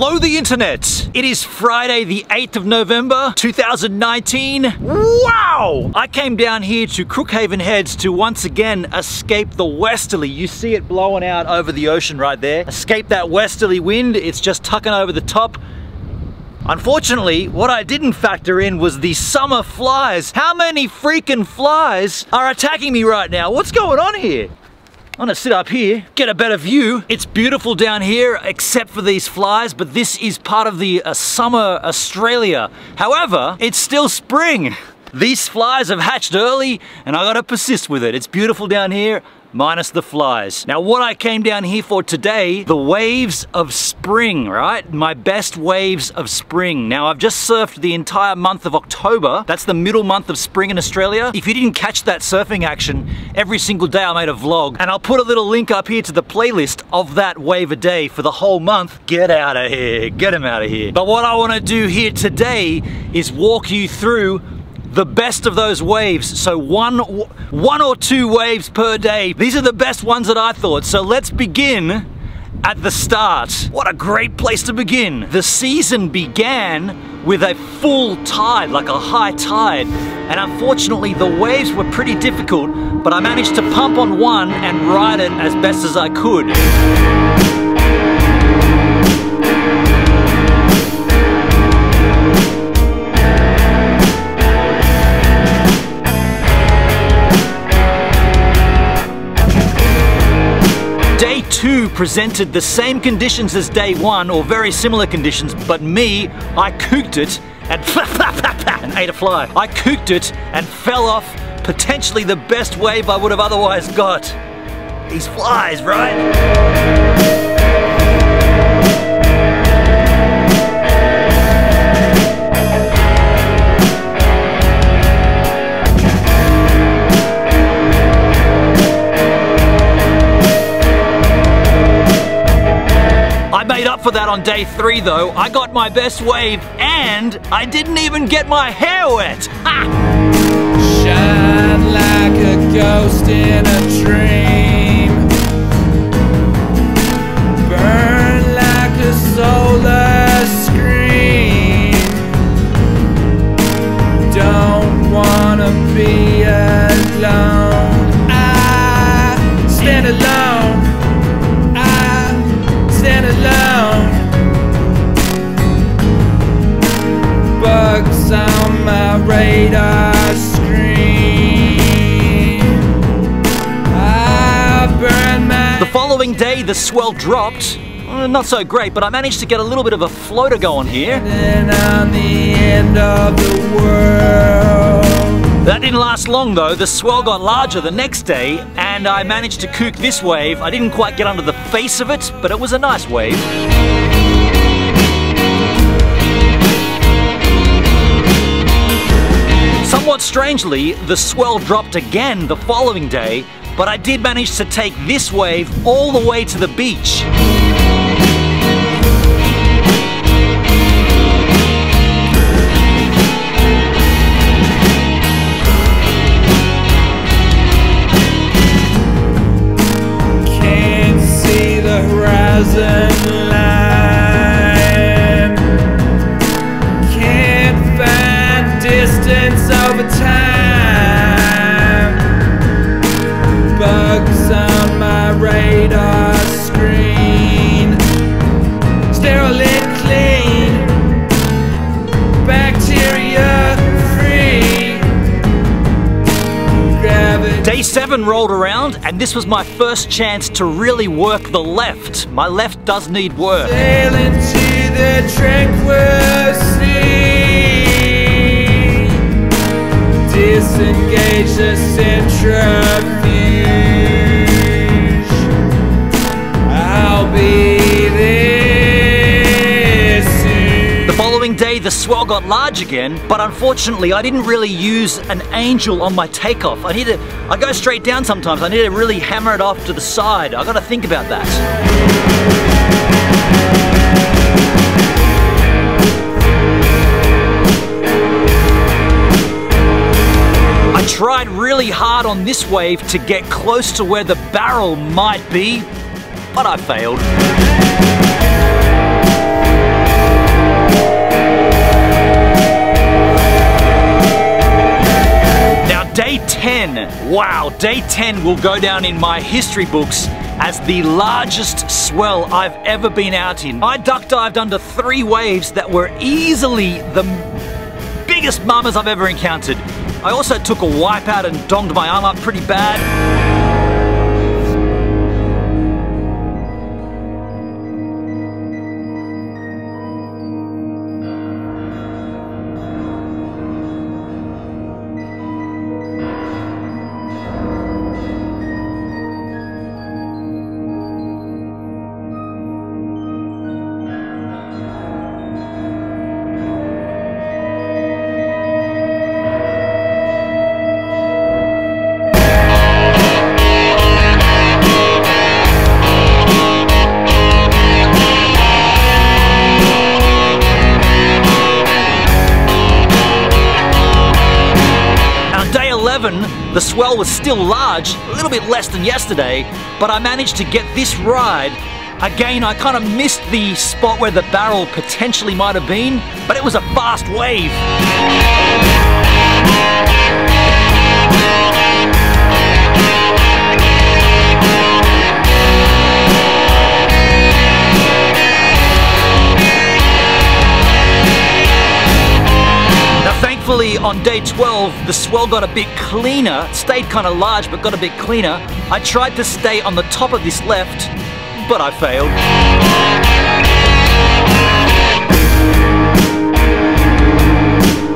Hello, the internet! It is Friday, the 8th of November, 2019. Wow! I came down here to Crookhaven Heads to once again escape the westerly. You see it blowing out over the ocean right there. Escape that westerly wind, it's just tucking over the top. Unfortunately, what I didn't factor in was the summer flies. How many freaking flies are attacking me right now? What's going on here? I'm gonna sit up here, get a better view. It's beautiful down here, except for these flies, but this is part of the uh, summer Australia. However, it's still spring. These flies have hatched early, and I gotta persist with it. It's beautiful down here minus the flies. Now what I came down here for today, the waves of spring, right? My best waves of spring. Now I've just surfed the entire month of October. That's the middle month of spring in Australia. If you didn't catch that surfing action, every single day I made a vlog and I'll put a little link up here to the playlist of that wave a day for the whole month. Get out of here, get him out of here. But what I wanna do here today is walk you through the best of those waves. So one, one or two waves per day. These are the best ones that I thought. So let's begin at the start. What a great place to begin. The season began with a full tide, like a high tide. And unfortunately, the waves were pretty difficult, but I managed to pump on one and ride it as best as I could. Presented the same conditions as day one, or very similar conditions, but me, I cooked it and, and ate a fly. I cooked it and fell off potentially the best wave I would have otherwise got. These flies, right? Up for that on day three though. I got my best wave and I didn't even get my hair wet. Ha! Shine like a ghost in a. dropped. Uh, not so great, but I managed to get a little bit of a floater going here. That didn't last long though. The swell got larger the next day, and I managed to kook this wave. I didn't quite get under the face of it, but it was a nice wave. Somewhat strangely, the swell dropped again the following day, but I did manage to take this wave all the way to the beach. Day seven rolled around and this was my first chance to really work the left. My left does need work. Disengage the centrifuge. The swell got large again, but unfortunately, I didn't really use an angel on my takeoff. I need to, I go straight down sometimes. I need to really hammer it off to the side. I gotta think about that. I tried really hard on this wave to get close to where the barrel might be, but I failed. 10. Wow, day 10 will go down in my history books as the largest swell I've ever been out in. I duck dived under three waves that were easily the biggest mamas I've ever encountered. I also took a wipeout and donged my arm up pretty bad. The swell was still large, a little bit less than yesterday, but I managed to get this ride. Again, I kind of missed the spot where the barrel potentially might have been, but it was a fast wave. On day 12, the swell got a bit cleaner, stayed kind of large, but got a bit cleaner. I tried to stay on the top of this left, but I failed.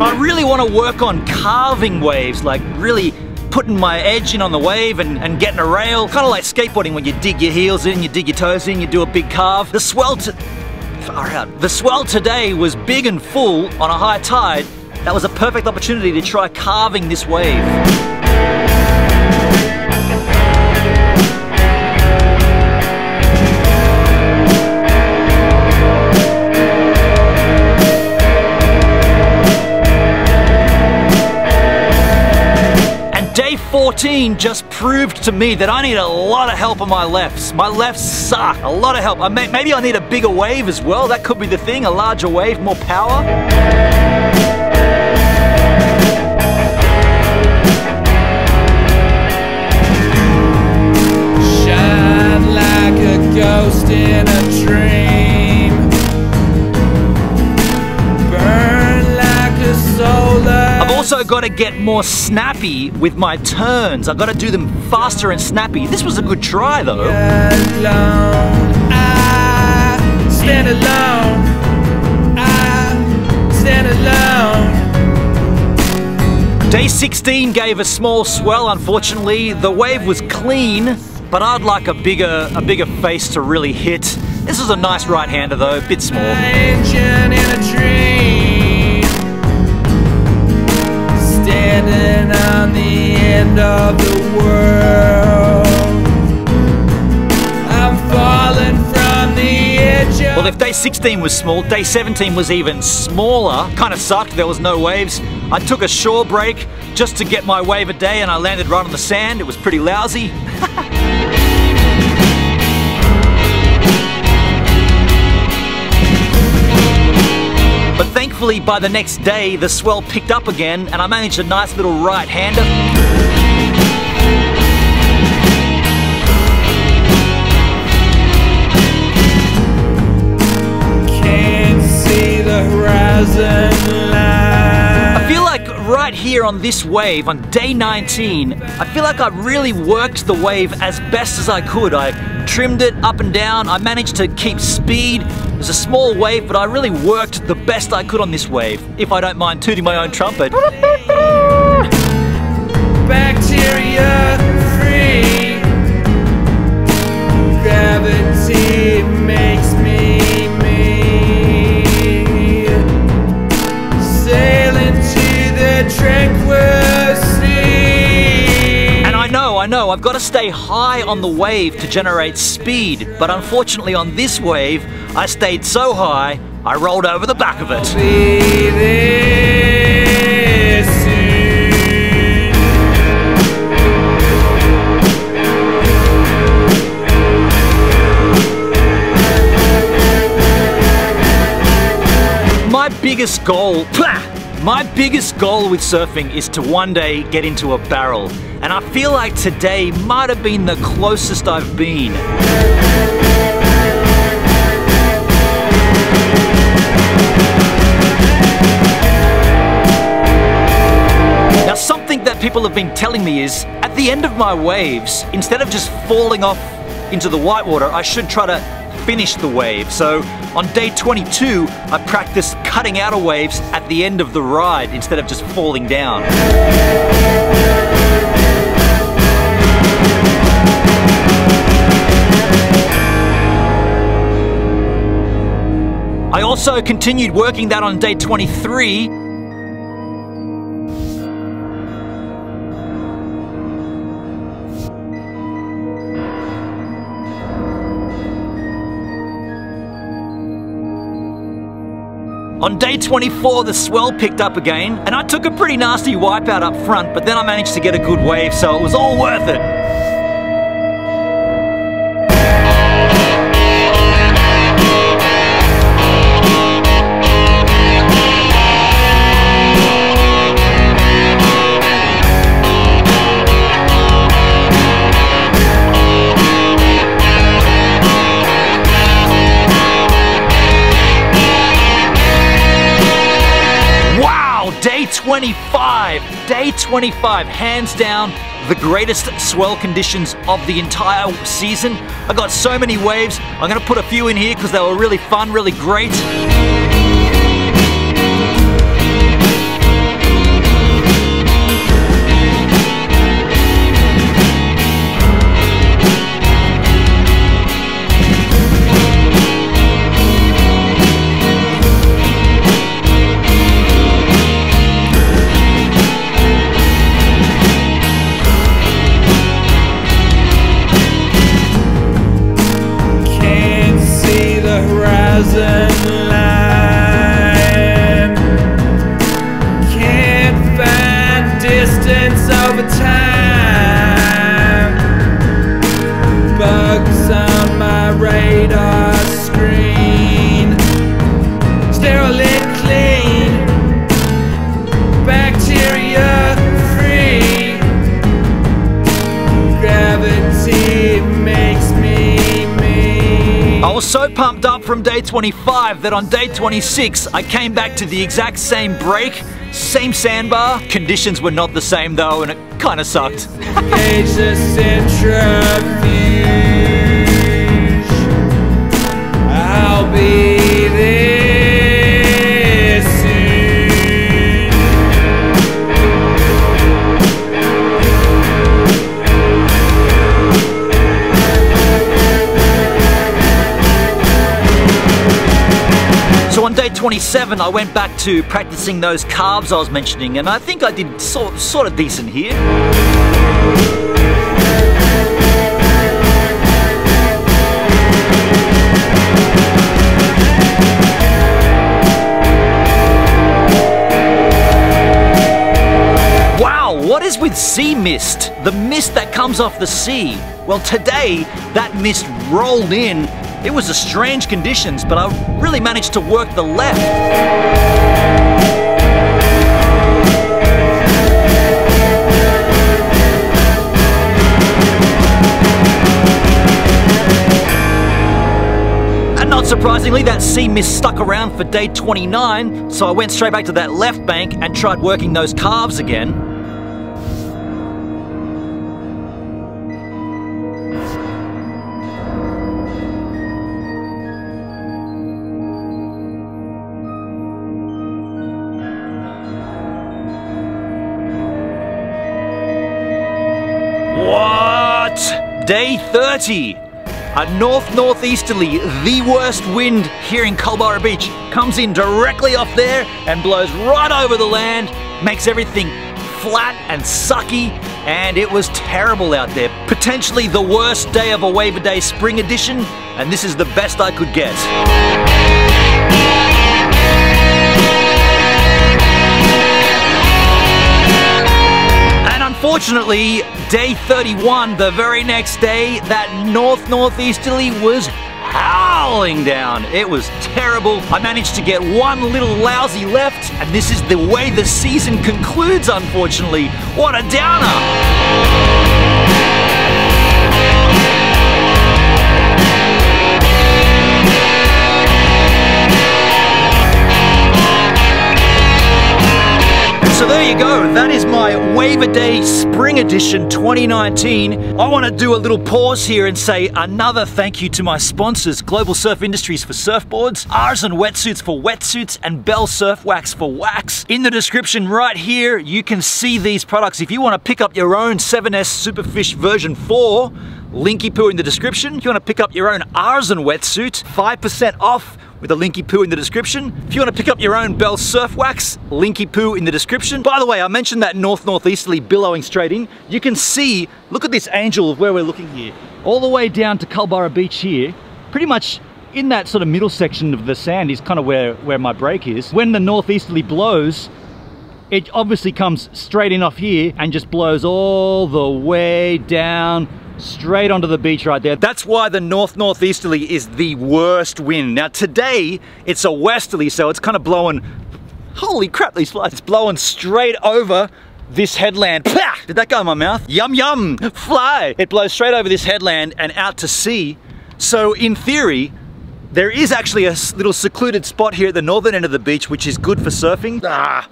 I really want to work on carving waves, like really putting my edge in on the wave and, and getting a rail. Kind of like skateboarding when you dig your heels in, you dig your toes in, you do a big carve. The swell. Far out. The swell today was big and full on a high tide, that was a perfect opportunity to try carving this wave. And day 14 just proved to me that I need a lot of help on my lefts. My lefts suck, a lot of help. May maybe I need a bigger wave as well. That could be the thing, a larger wave, more power. Ghost in a dream. Burn like a solar. I've also got to get more snappy with my turns. I've got to do them faster and snappy. This was a good try though. Alone, I stand alone. Stand alone. Day 16 gave a small swell, unfortunately. The wave was clean, but I'd like a bigger, a bigger face to really hit. This is a nice right-hander though, a bit small. Standing on the end of the world I'm falling from the edge Well, if day 16 was small, day 17 was even smaller. Kind of sucked, there was no waves. I took a shore break just to get my wave a day and I landed right on the sand. It was pretty lousy. thankfully by the next day the swell picked up again and I managed a nice little right-hander. Can't see the horizon line. I feel like right here on this wave on day 19, I feel like I really worked the wave as best as I could. I trimmed it up and down. I managed to keep speed. It was a small wave, but I really worked the best I could on this wave, if I don't mind tooting my own trumpet. Bacteria free. Gravity makes me me. Sail into the tranquil I know, I've got to stay high on the wave to generate speed, but unfortunately on this wave, I stayed so high, I rolled over the back of it. My biggest goal, My biggest goal with surfing is to one day get into a barrel, and I feel like today might have been the closest I've been. People have been telling me is at the end of my waves, instead of just falling off into the whitewater, I should try to finish the wave. So on day 22, I practiced cutting out of waves at the end of the ride instead of just falling down. I also continued working that on day 23 On day 24, the swell picked up again, and I took a pretty nasty wipeout up front, but then I managed to get a good wave, so it was all worth it. Day 25, hands down, the greatest swell conditions of the entire season. I got so many waves. I'm gonna put a few in here because they were really fun, really great. From day 25 that on day 26 I came back to the exact same break, same sandbar. Conditions were not the same though, and it kind of sucked. I'll be there day 27, I went back to practicing those carves I was mentioning, and I think I did sort, sort of decent here. Wow, what is with sea mist? The mist that comes off the sea. Well, today, that mist rolled in. It was a strange conditions, but I really managed to work the left. And not surprisingly, that sea mist stuck around for day 29, so I went straight back to that left bank and tried working those carves again. Day 30. A north northeasterly, the worst wind here in Culburra Beach comes in directly off there and blows right over the land, makes everything flat and sucky, and it was terrible out there. Potentially the worst day of a wave a day spring edition, and this is the best I could get. Unfortunately, day 31, the very next day, that north northeasterly was howling down. It was terrible. I managed to get one little lousy left, and this is the way the season concludes, unfortunately. What a downer! There you go, that is my Wave a Day Spring Edition 2019. I want to do a little pause here and say another thank you to my sponsors, Global Surf Industries for surfboards, Arzen Wetsuits for wetsuits, and Bell Surf Wax for wax. In the description right here, you can see these products. If you want to pick up your own 7S Superfish version 4, linky poo in the description. If you want to pick up your own Arzen wetsuit, 5% off with a linky poo in the description. If you want to pick up your own Bell Surf Wax, linky poo in the description. By the way, I mentioned that north-northeasterly billowing straight in. You can see, look at this angel of where we're looking here. All the way down to Culburra Beach here, pretty much in that sort of middle section of the sand is kind of where, where my break is. When the northeasterly blows, it obviously comes straight in off here and just blows all the way down straight onto the beach right there. That's why the north northeasterly is the worst wind. Now today it's a westerly, so it's kind of blowing. Holy crap, these flies! It's blowing straight over this headland. Pah! Did that go in my mouth? Yum yum, fly! It blows straight over this headland and out to sea. So in theory, there is actually a little secluded spot here at the northern end of the beach, which is good for surfing. Ah.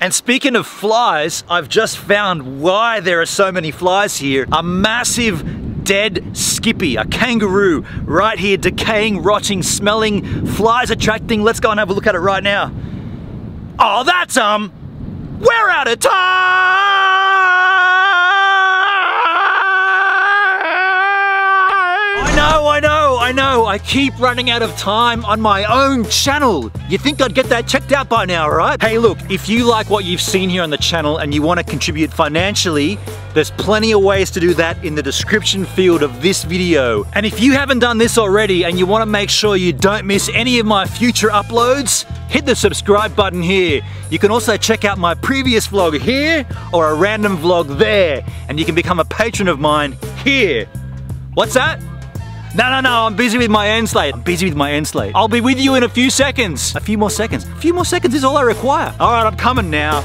And speaking of flies, I've just found why there are so many flies here. A massive dead skippy, a kangaroo, right here, decaying, rotting, smelling, flies attracting. Let's go and have a look at it right now. Oh, that's, um, we're out of time! I know, I know, I keep running out of time on my own channel. You think I'd get that checked out by now, right? Hey, look, if you like what you've seen here on the channel and you want to contribute financially, there's plenty of ways to do that in the description field of this video. And if you haven't done this already and you want to make sure you don't miss any of my future uploads, hit the subscribe button here. You can also check out my previous vlog here or a random vlog there. And you can become a patron of mine here. What's that? No, no, no, I'm busy with my end slate. I'm busy with my end slate. I'll be with you in a few seconds. A few more seconds. A few more seconds is all I require. All right, I'm coming now.